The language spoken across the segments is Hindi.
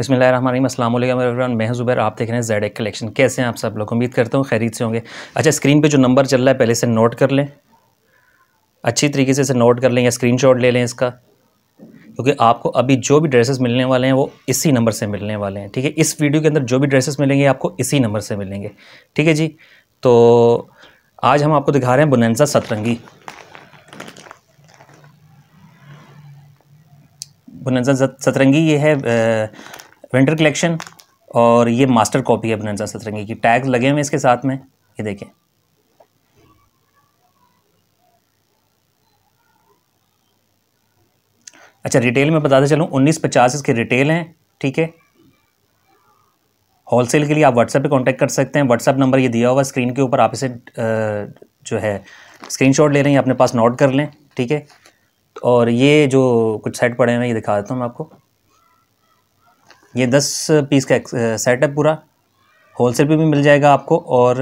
बसमिल अल्लाम मैं ज़ुबैर, आप देख रहे हैं जेड एक कलेक्शन कैसे हैं आप सब लोग? उम्मीद करता हूँ खरीद से होंगे। अच्छा स्क्रीन पे जो नंबर चल रहा है, पहले से नोट कर लें। अच्छी तरीके से इसे नोट कर लें या स्क्रीनशॉट ले लें इसका। क्योंकि आपको अभी जो भी ड्रेसेस मिलने वाले हैं, वो इसी नंबर से मिलने वाले हैं, ठीक है? इस वीडियो के अंदर जो भी ड्रेसेस मिलेंगे आपको इसी नंबर से मिलेंगे, ठीक है जी? तो आज हम आपको दिखा रहे हैं बुनंसा सतरंगी। बुनंसा सतरंगी, ये है विंटर कलेक्शन और ये मास्टर कॉपी है बनंजा सतरंगी की। टैग लगे हुए इसके साथ में, ये देखें। अच्छा रिटेल में बताते चलूँ, उन्नीस पचास इसके रिटेल हैं, ठीक है? होलसेल के लिए आप व्हाट्सएप पे कांटेक्ट कर सकते हैं। व्हाट्सएप नंबर ये दिया हुआ स्क्रीन के ऊपर आप इसे जो है स्क्रीनशॉट ले रहे हैं, अपने पास नोट कर लें, ठीक है? और ये जो कुछ सेट पड़े हैं, ये दिखा देता हूँ मैं आपको। ये दस पीस का सेट है पूरा होलसेल पे भी मिल जाएगा आपको और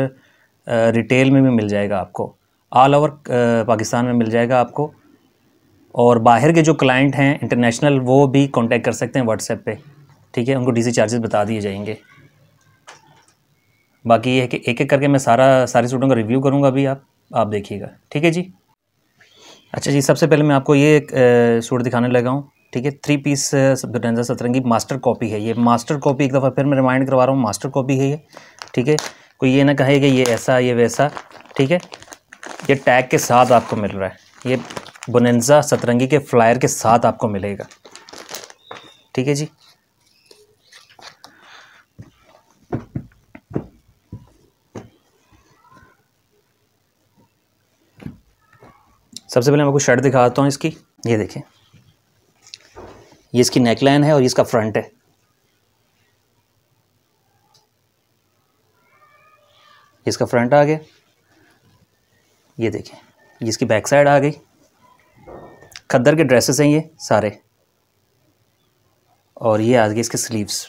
रिटेल में भी मिल जाएगा आपको। ऑल ओवर पाकिस्तान में मिल जाएगा आपको। और बाहर के जो क्लाइंट हैं इंटरनेशनल वो भी कांटेक्ट कर सकते हैं व्हाट्सएप पे। ठीक है? उनको डीसी चार्जेस बता दिए जाएँगे। बाकी ये है कि एक एक करके मैं सारा, सारे सूटों का रिव्यू करूँगा अभी आप आप देखिएगा। ठीक है जी? अच्छा जी, सबसे पहले मैं आपको ये सूट दिखाने लगा हूँ। ठीक है? थ्री पीस गंजा सतरंगी मास्टर कॉपी है ये। मास्टर कॉपी एक दफ़ा फिर मैं रिमाइंड करवा रहा हूँ मास्टर कॉपी है ये। ठीक है? कोई ये ना कहे कि ये ऐसा, ये वैसा। ठीक है? ये टैग के साथ आपको मिल रहा है। ये बुनंजा सतरंगी के फ्लायर के साथ आपको मिलेगा। ठीक है जी? सबसे पहले मैं आपको शर्ट दिखाता हूँ इसकी। ये देखें। ये इसकी नेकलाइन है और इसका फ्रंट है। इसका फ्रंट आ गया। ये देखें, ये इसकी बैक साइड आ गई। खद्दर के ड्रेसेस हैं ये सारे। और ये आ गए इसके स्लीव्स।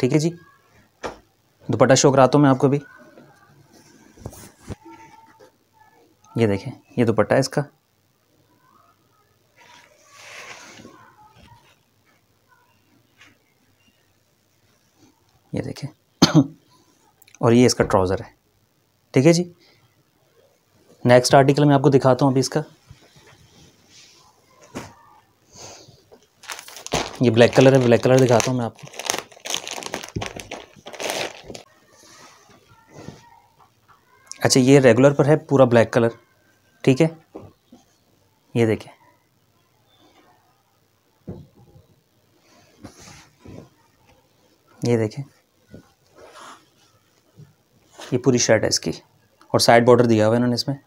ठीक है जी। दुपट्टा शो कराता हूँ मैं आपको भी ये देखें, ये दुपट्टा है इसका। ये देखें, और ये इसका ट्राउज़र है। ठीक है जी? नेक्स्ट आर्टिकल मैं आपको दिखाता हूँ अभी इसका। ये ब्लैक कलर है ब्लैक कलर दिखाता हूँ मैं आपको। अच्छा ये रेगुलर पर है, पूरा ब्लैक कलर ठीक है? ये देखें। ये देखें। ये पूरी शर्ट है इसकी। और साइड बॉर्डर दिया हुआ है इन्होंने इसमें।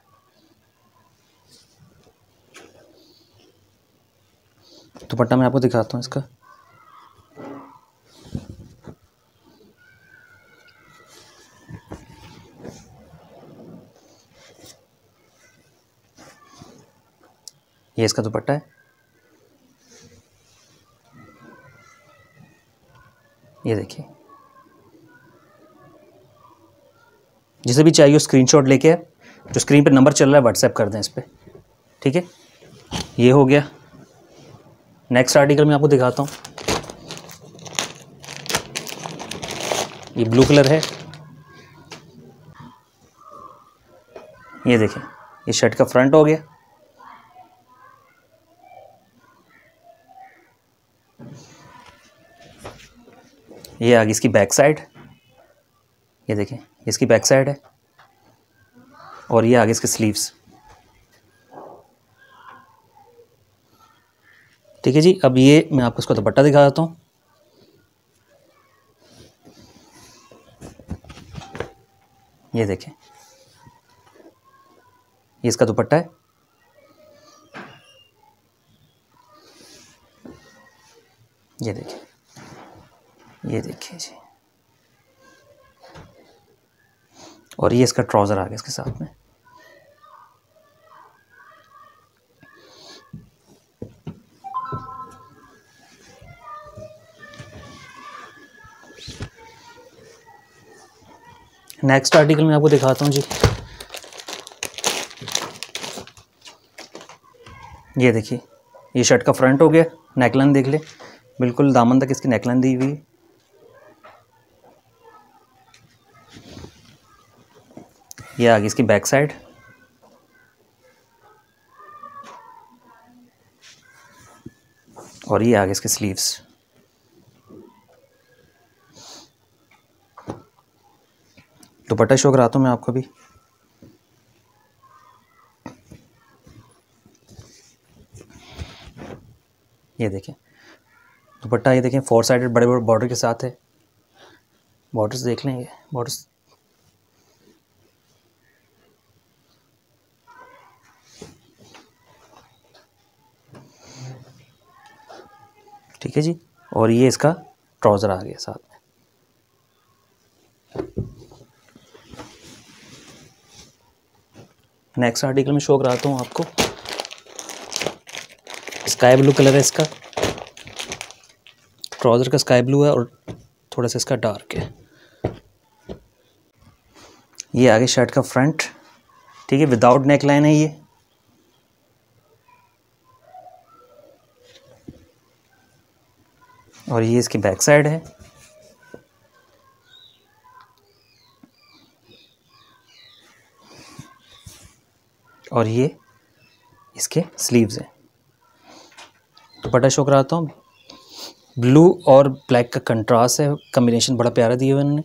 दुपट्टा मैं आपको दिखाता हूँ इसका। ये इसका दुपट्टा है। ये देखिए। जिसे भी चाहिए स्क्रीनशॉट लेके, जो स्क्रीन पे नंबर चल रहा है व्हाट्सएप कर दें इस पर ठीक है? ये हो गया। नेक्स्ट आर्टिकल मैं आपको दिखाता हूँ। ये ब्लू कलर है। ये देखें ये शर्ट का फ्रंट हो गया। ये आगे इसकी बैक साइड ये देखें इसकी बैक साइड है। और ये आगे इसके स्लीव्स ठीक है जी, अब ये मैं आपको इसका दुपट्टा दिखा देता हूँ। ये देखें, ये इसका दुपट्टा है। ये देखें। ये देखिए जी। और ये इसका ट्राउज़र आ गया इसके साथ में। नेक्स्ट आर्टिकल मैं आपको दिखाता हूँ जी। ये देखिए, ये शर्ट का फ्रंट हो गया नेकलाइन देख ले। बिल्कुल दामन तक इसकी नेकलाइन दी हुई है। ये आ गई इसकी बैक साइड और ये आ गए इसके स्लीव्स दुपट्टा शो कराता हूँ मैं आपको भी ये देखें। दुपट्टा ये देखें फोर साइडेड बड़े बड़े बॉर्डर के साथ है। बॉर्डर्स देख लें ये बॉर्डर्स ठीक है जी? और ये इसका ट्राउज़र आ गया साथ में। नेक्स्ट आर्टिकल में शो कराता हूँ आपको। स्काई ब्लू कलर है इसका। ट्राउज़र का स्काई ब्लू है और थोड़ा सा इसका डार्क है। ये आगे शर्ट का फ्रंट ठीक है? विदाउट नेक लाइन है ये। और ये इसकी बैक साइड है। और ये इसके स्लीव्स हैं। दुपट्टा शो कराता हूँ, ब्लू और ब्लैक का कंट्रास्ट है कम्बिनेशन बड़ा प्यारा दिया हुआ इन्होंने।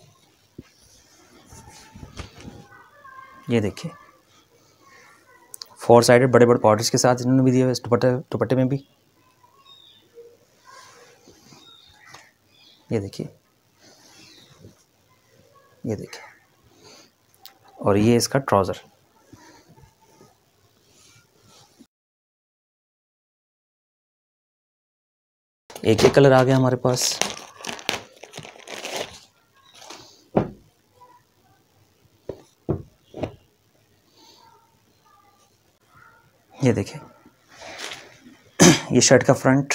ये देखिए फोर साइडेड बड़े बड़े पाउडर्स के साथ इन्होंने भी दिया हुआ दुपट्टे दुपट्टे में भी। ये देखिए। ये देखिए। और ये इसका ट्राउज़र। एक ही कलर आ गया हमारे पास। ये देखिए। ये शर्ट का फ्रंट।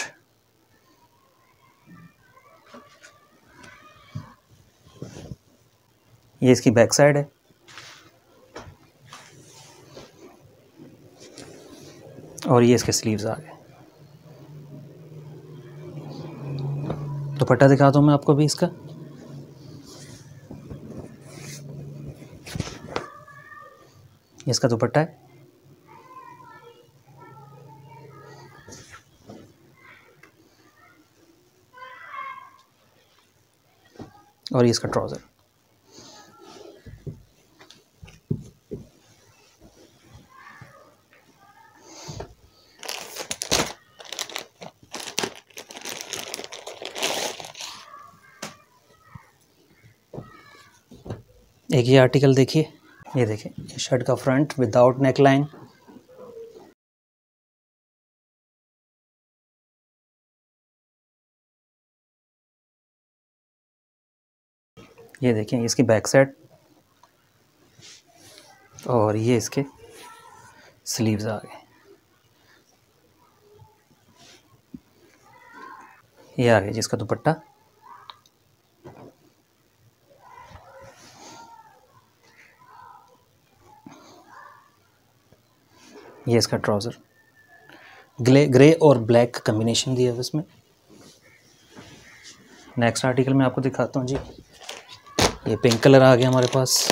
ये इसकी बैक साइड है। और ये इसके स्लीव्स आ गए। दुपट्टा दिखाता हूँ मैं आपको भी इसका। इसका दुपट्टा है। और ये इसका ट्राउज़र ये आर्टिकल देखिए। ये देखिए शर्ट का फ्रंट विदाउट नेक लाइन ये देखें इसकी बैक साइड और ये इसके स्लीव्स आ गए। ये आ गया जिसका दुपट्टा। ये इसका ट्राउज़र। ग्ले, ग्रे और ब्लैक कम्बिनेशन दिया है इसमें। नेक्स्ट आर्टिकल मैं आपको दिखाता हूँ जी। ये पिंक कलर आ गया हमारे पास।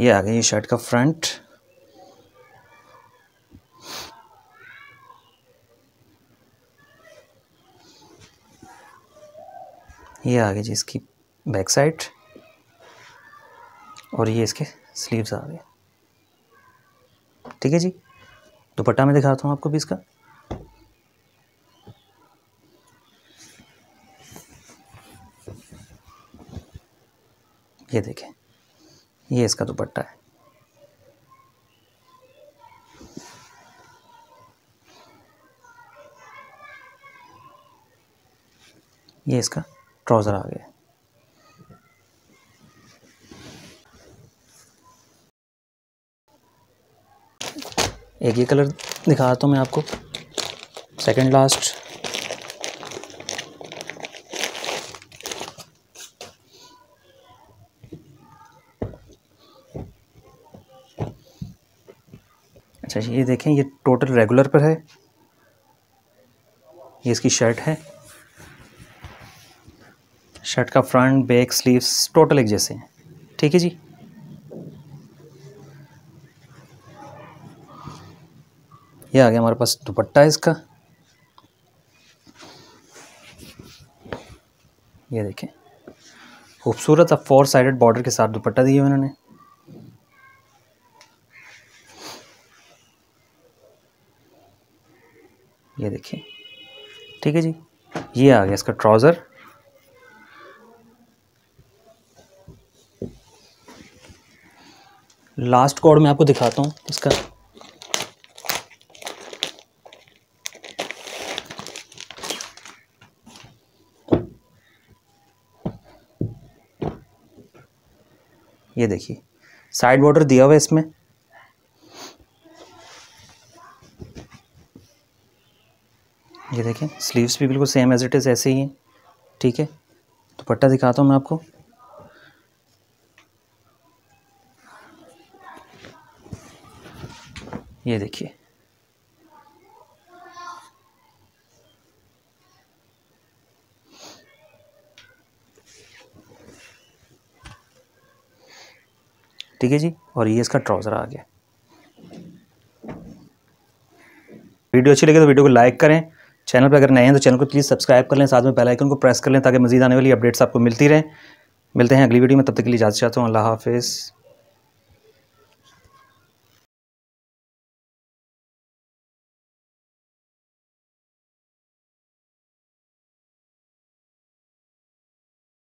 ये आ गया ये शर्ट का फ्रंट ये आ गया जी इसकी बैक साइड और ये इसके स्लीव्स आ गए। ठीक है जी? दुपट्टा में दिखाता हूँ आपको भी इसका। ये देखें, ये इसका दुपट्टा है। ये इसका ट्राउज़र आ गया। एक ये कलर दिखाता हूँ मैं आपको। सेकंड लास्ट अच्छा ये देखें, ये टोटल रेगुलर पर है। ये इसकी शर्ट है। शर्ट का फ्रंट बैक स्लीव्स टोटल एक जैसे हैं। ठीक है जी? ये आ गया हमारे पास दुपट्टा है इसका। ये देखें। खूबसूरत अब फोर साइडेड बॉर्डर के साथ दुपट्टा दिए उन्होंने। ये देखिए ठीक है जी, ये आ गया इसका ट्राउज़र लास्ट कोड मैं आपको दिखाता हूँ इसका। ये देखिए। साइड बॉर्डर दिया हुआ है इसमें। ये देखिए स्लीव्स भी बिल्कुल सेम एज इट इज़ ऐसे ही हैं। ठीक है? दुपट्टा दिखाता हूँ मैं आपको। ये देखिए। ठीक है जी? और ये इसका ट्राउज़र आ गया। वीडियो अच्छी लगे तो वीडियो को लाइक करें। चैनल पर अगर नए हैं तो चैनल को प्लीज़ सब्सक्राइब कर लें। साथ में बेल आइकन को प्रेस कर लें ताकि मजीद आने वाली अपडेट्स आपको मिलती रहें। मिलते हैं अगली वीडियो में। तब तक के लिए इजाज़त चाहता हूँ। अल्लाह हाफिज़।